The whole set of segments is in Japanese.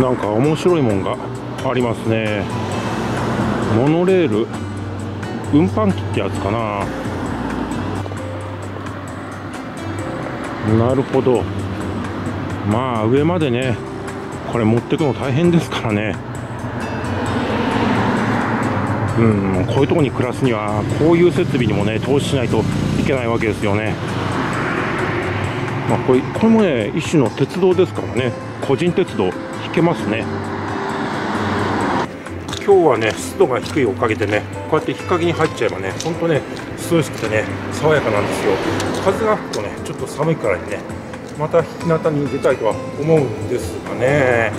なんか面白いもんがありますね。モノレール？運搬機ってやつかな。なるほど。まあ上までねこれ持ってくの大変ですからね。うんこういうとこに暮らすにはこういう設備にもね投資しないといけないわけですよね。まあ、これこれもね一種の鉄道ですからね。個人鉄道引けますね。今日はね湿度が低いおかげでねこうやって日陰に入っちゃえばねほんとね涼しくてね爽やかなんですよ。風が吹くとねちょっと寒いからねまた日向に出たいとは思うんですがね。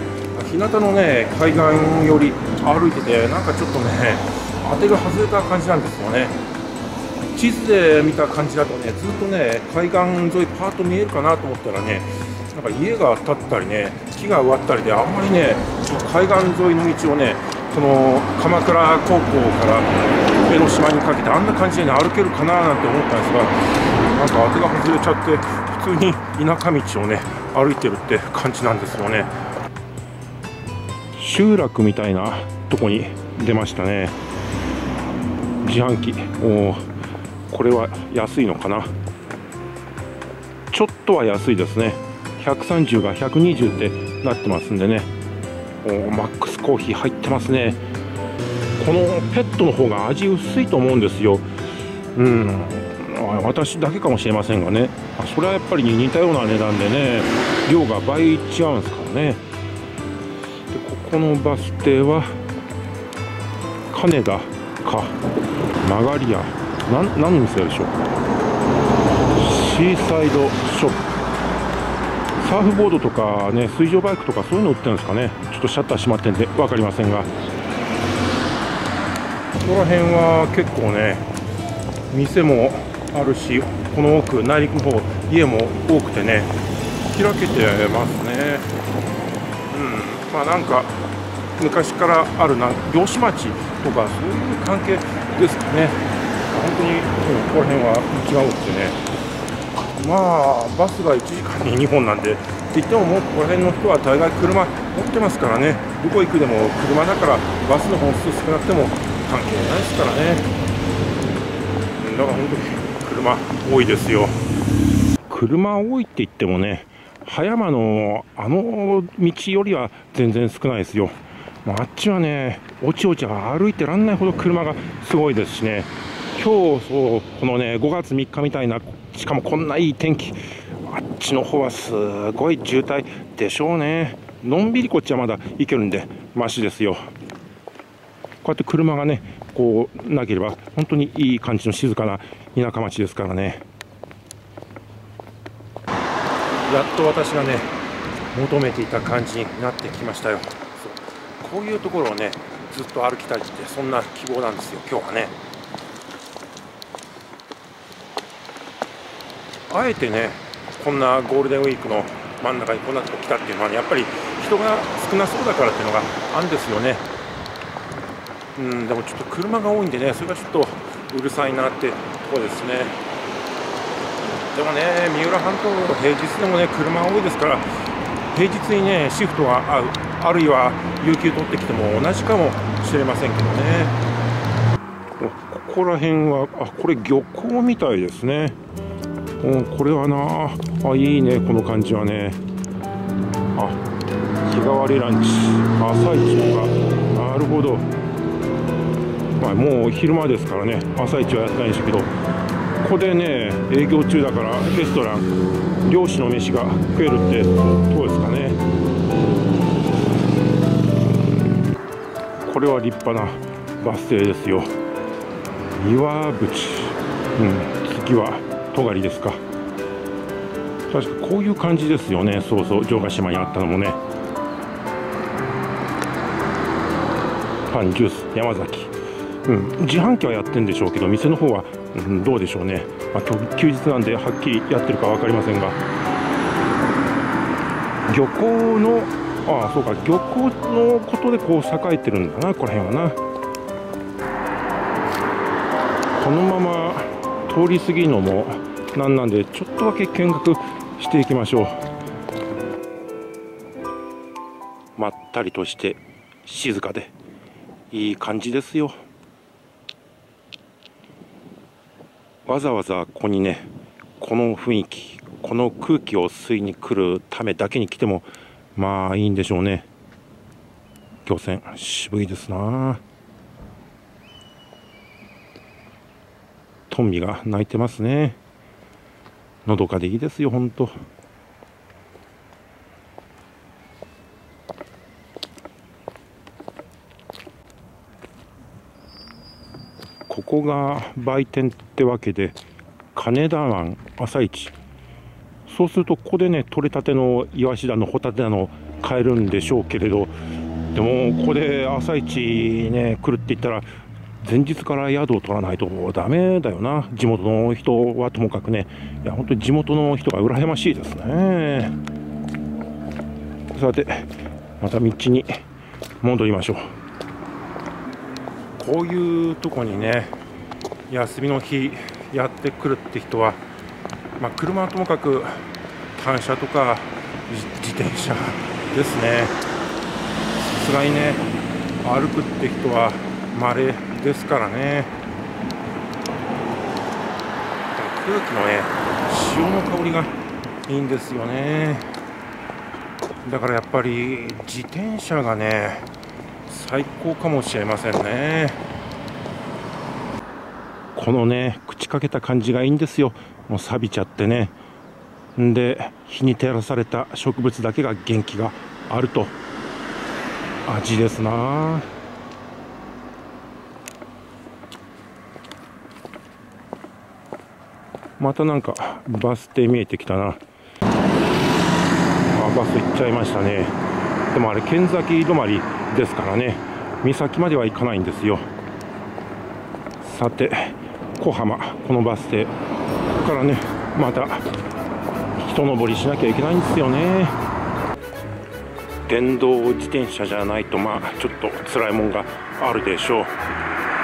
日向のね海岸より歩いててなんかちょっとね当てが外れた感じなんですよね。地図で見た感じだとねずっとね海岸沿いパーッと見えるかなと思ったらねなんか家が建ったりね木が植わったりであんまりね海岸沿いの道をねその鎌倉高校から江ノ島にかけてあんな感じで、ね、歩けるかななんて思ったんですがなんか当てが外れちゃって普通に田舎道をね歩いてるって感じなんですよね。集落みたいなとこに出ましたね。自販機。おこれは安いのかな。ちょっとは安いですね。130が120ってなってますんでね。おマックスコーヒー入ってますね。このペットの方が味薄いと思うんですよ。うん。私だけかもしれませんがね。それはやっぱり似たような値段でね量が倍違うんですからね。でここのバス停は金田か曲がり屋何の店でしょうシーサイドショップ。サーフボードとかね水上バイクとかそういうの売ってるんですかね。ちょっとシャッター閉まってんで分かりませんが。ここら辺は結構ね店もあるしこの奥内陸の方家も多くてね開けてますね。うん。まあなんか昔からあるな漁師町とかそういう関係ですかね。本当に、ここら辺は道が多くてね。まあバスが1時間に2本なんでって言ってももうここら辺の人は大概車持ってますからね。どこ行くでも車だからバスの本数少なくても関係ないですからね。だから本当に車多いですよ。車多いって言ってもね葉山のあの道よりは全然少ないですよ。あっちはねおちおち歩いてらんないほど車がすごいですしね。今日そうこのね5月3日みたいなしかもこんないい天気あっちの方はすごい渋滞でしょうね。のんびりこっちはまだ行けるんでマシですよ。こうやって車がねこうなければ本当にいい感じの静かな田舎町ですからね。やっと私がね求めていた感じになってきましたよ。こういうところをねずっと歩きたいってそんな希望なんですよ今日はね。あえてねこんなゴールデンウィークの真ん中にこんなとこ来たっていうのは、ね、やっぱり人が少なそうだからっていうのがあるんですよね。うんでもちょっと車が多いんでねそれがちょっとうるさいなってとこですね。でもね三浦半島平日でもね車多いですから平日にねシフトが合うあるいは有給取ってきても同じかもしれませんけどね。ここら辺はあこれ漁港みたいですね。うん、これはな。あいいねこの感じはね。あ日替わりランチ。朝市とかなるほど。まあもう昼間ですからね。朝市はやってないんですけど。ここでね営業中だからレストラン漁師の飯が食えるってどうですかね。これは立派なバス停ですよ。岩淵。うん次は尖ですか。確かこういう感じですよね。そうそう城ヶ島にあったのもね。パンジュース山崎。うん、自販機はやってるんでしょうけど店の方は、うん、どうでしょうね、まあ、休日なんではっきりやってるか分かりませんが。漁港のああそうか。漁港のことでこう栄えてるんだなこの辺はな。このまま通り過ぎるのもなんなんでちょっとだけ見学していきましょう。まったりとして静かでいい感じですよ。わざわざここにねこの雰囲気この空気を吸いに来るためだけに来てもまあいいんでしょうね。漁船渋いですな。あトンビが鳴いてますね。のどかでいいですよ本当ここが売店ってわけで金田湾朝市。そうするとここでね取れたてのイワシだのホタテだの買えるんでしょうけれどでもここで朝市ね来るって言ったら前日から宿を取らないとダメだよな。地元の人はともかくね。いや本当に地元の人が羨ましいですね。さてまた道に戻りましょう。こういうとこにね休みの日やってくるって人は、まあ、車はともかく単車とか自転車ですね。さすがにね歩くって人は稀ですからね。空気のね潮の香りがいいんですよね。だからやっぱり自転車がね最高かもしれませんね。このね口かけた感じがいいんですよ。もう錆びちゃってね。で日に照らされた植物だけが元気があると。味ですなまたなんかバス停見えてきたな。あバス行っちゃいましたね。でもあれ県崎止まりですからね。岬までは行かないんですよ。さて小浜このバス停ここからねまた人登りしなきゃいけないんですよね。電動自転車じゃないとまあちょっと辛いもんがあるでしょう。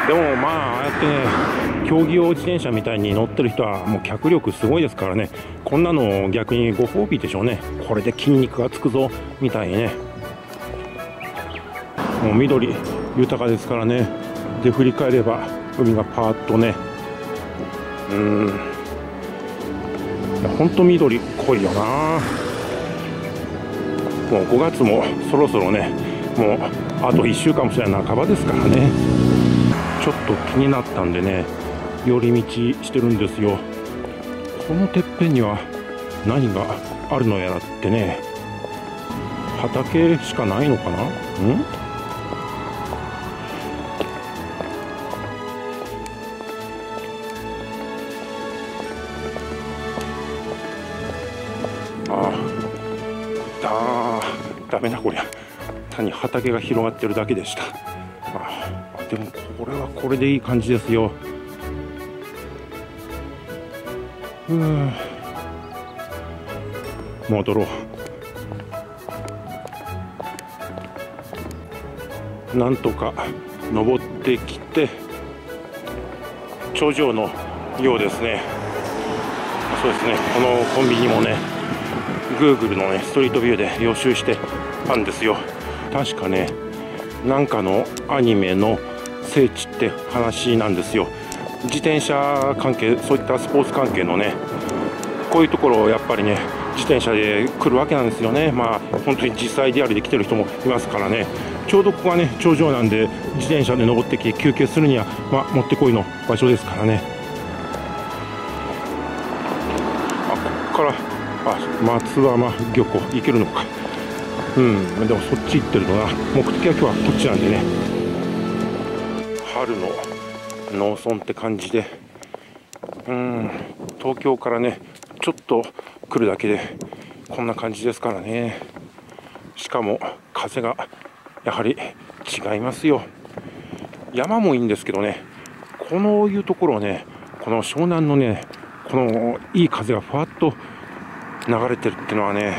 でもまあああやってね競技用自転車みたいに乗ってる人はもう脚力すごいですからね。こんなの逆にご褒美でしょうね。これで筋肉がつくぞ。みたいにね。もう緑豊かですからね。で振り返れば海がパーッとね。うん。本当緑濃いよな。もう5月もそろそろねもうあと1週間もしれない半ばですからね。ちょっと気になったんでね寄り道してるんですよ。このてっぺんには何があるのやらってね畑しかないのかな？ん？ダメだこりゃ。単に畑が広がってるだけでした。でもこれはこれでいい感じですよ。うん。戻ろう。なんとか登ってきて頂上のようですね。そうですね。このコンビニもね Google のねストリートビューで予習してたんですよ。確かねなんかのアニメの聖地って話なんですよ。自転車関係そういったスポーツ関係のねこういうところをやっぱりね自転車で来るわけなんですよね。まあ本当に実際リアルで来てる人もいますからね。ちょうどここがね頂上なんで自転車で登ってきて休憩するにはまあもってこいの場所ですからね。あここからあ松浜漁港行けるのか。うんでもそっち行ってるのな。目的は今日はこっちなんでね。春の農村って感じでうん東京からねちょっと来るだけでこんな感じですからね。しかも風がやはり違いますよ。山もいいんですけどねこのいうところねこの湘南のねこのいい風がふわっと流れてるっていうのはね、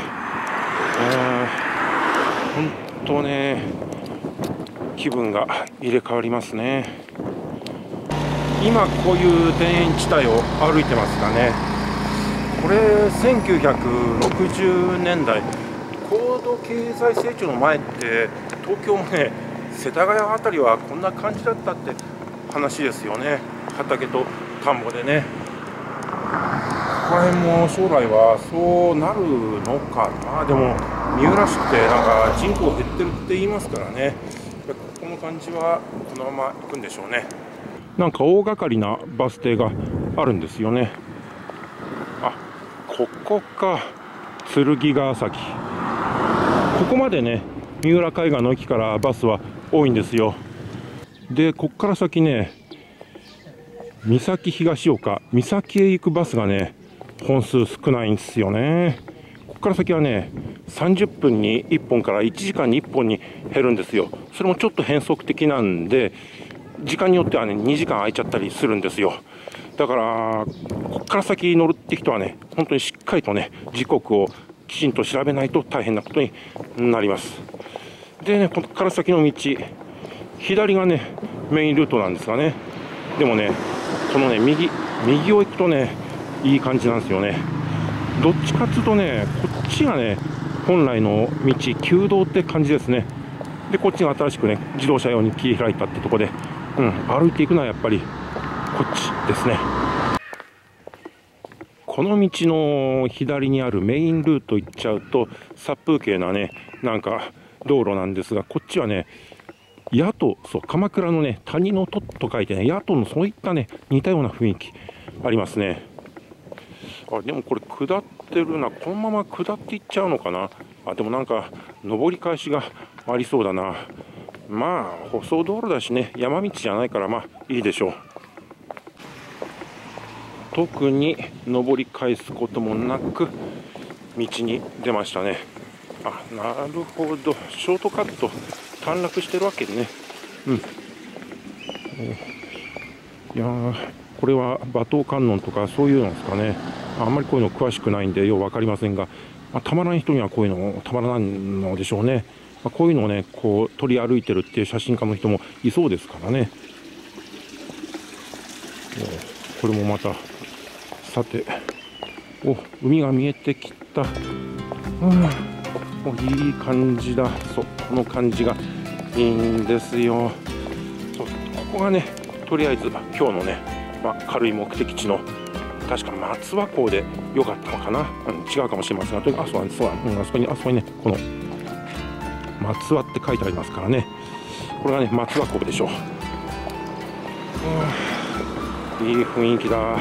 えー本当ね気分が入れ替わりますね。今こういう田園地帯を歩いてますがね。これ1960年代高度経済成長の前って東京もね世田谷辺りはこんな感じだったって話ですよね。畑と田んぼでね。ここら辺も将来はそうなるのかな。でも三浦市ってなんか人口減ってるって言いますからね。この感じはこのまま行くんでしょうね。なんか大掛かりなバス停があるんですよね。あここか。剣ヶ崎。ここまでね三浦海岸の駅からバスは多いんですよ。でここから先ね三崎東岡三崎へ行くバスがね本数少ないんですよね。から先はね30分に1本から1時間に1本に減るんですよ。それもちょっと変則的なんで時間によってはね2時間空いちゃったりするんですよ。だからここから先乗るって人はね本当にしっかりとね時刻をきちんと調べないと大変なことになります。でねここから先の道左がねメインルートなんですがねでもねこのね右右を行くとねいい感じなんですよね。どっちかっていうとねこっちがね本来の道旧道って感じですね。でこっちが新しくね自動車用に切り開いたってとこで、うん、歩いていくのはやっぱりこっちですね。この道の左にあるメインルート行っちゃうと殺風景なねなんか道路なんですがこっちはね野党そう鎌倉のね谷のとと書いてね野党のそういったね似たような雰囲気ありますね。あでもこれ下ってるな。このまま下っていっちゃうのかな。あでもなんか上り返しがありそうだな。まあ舗装道路だしね。山道じゃないからまあいいでしょう。特に上り返すこともなく道に出ましたね。あなるほど。ショートカット短絡してるわけね。うん、いやこれは馬頭観音とかそういうのですかね。あんまりこういうの詳しくないんでよう分かりませんが、まあ、たまらない人にはこういうのたまらないのでしょうね、まあ、こういうのをねこう取り歩いてるっていう写真家の人もいそうですからね、これもまたさてお海が見えてきた、うん。いい感じだ。そうこの感じがいいんですよ。そうここがねとりあえず今日のね、まあ、軽い目的地の確か松和港で良かったのかな、うん、違うかもしれません。がとにかくあそうそう、うん、あそこにあそこにねこの松和って書いてありますからね。これがね松和港でしょ。う、うん、いい雰囲気だ。